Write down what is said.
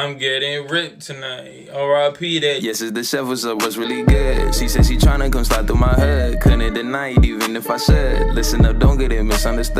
I'm getting ripped tonight. R.I.P. that. Yes, it's the chef was up, was really good. She said she tryna come slide through my hood. Couldn't deny it even if I said. Listen up, don't get it misunderstood.